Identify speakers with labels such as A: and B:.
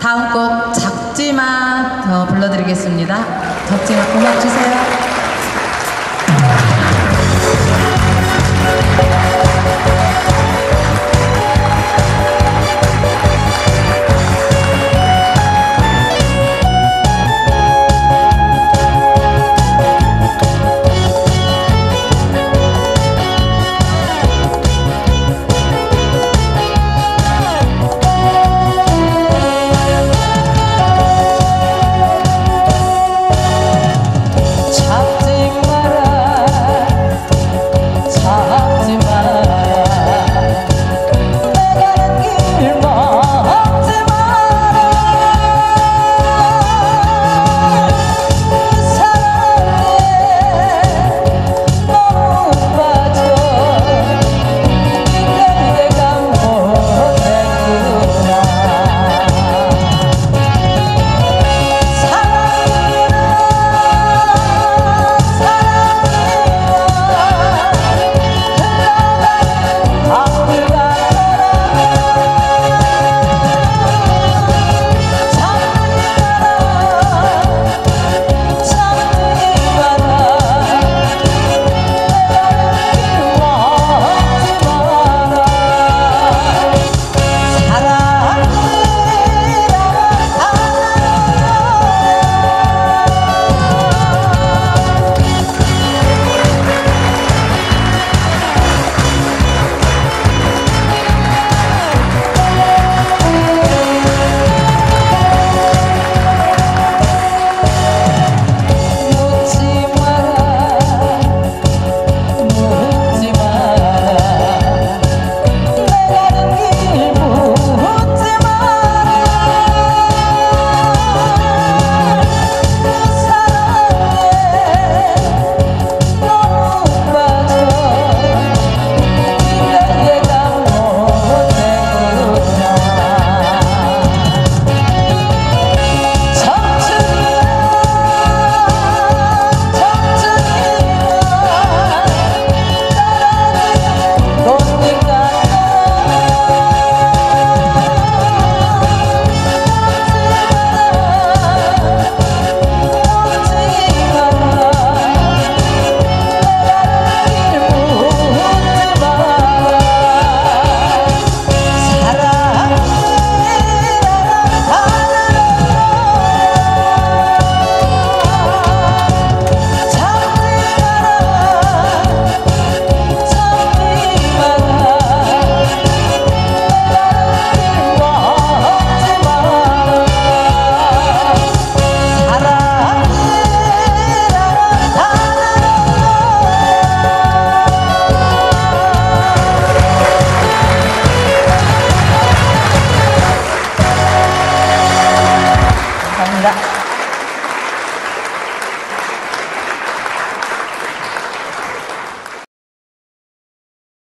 A: 다음 곡 작지만 더 불러드리겠습니다. 작지만 음악 주세요.